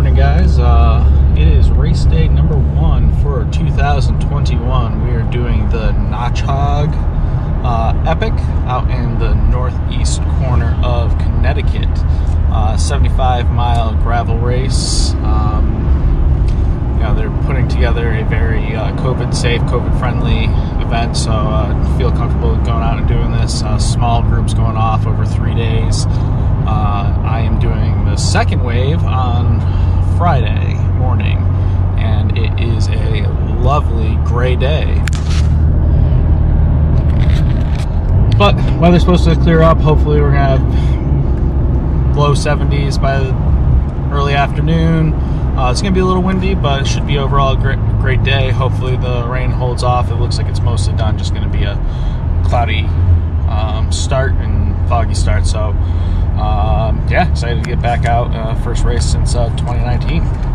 morning guys. Uh, it is race day number one for 2021 we are doing the Natchaug uh, epic out in the northeast corner of connecticut. Uh, 75 mile gravel race. Um, you know they're putting together a very uh, covid safe covid friendly event so uh, feel comfortable going out and doing this. Uh, small groups going off over three days. Uh, I am doing the second wave on Friday morning, and it is a lovely gray day. But weather's supposed to clear up. Hopefully, we're gonna have low 70s by the early afternoon. Uh, it's gonna be a little windy, but it should be overall a great, great day. Hopefully, the rain holds off. It looks like it's mostly done. Just gonna be a cloudy um, start and foggy start. So, um, yeah, excited to get back out. Uh, first race since uh, 2019.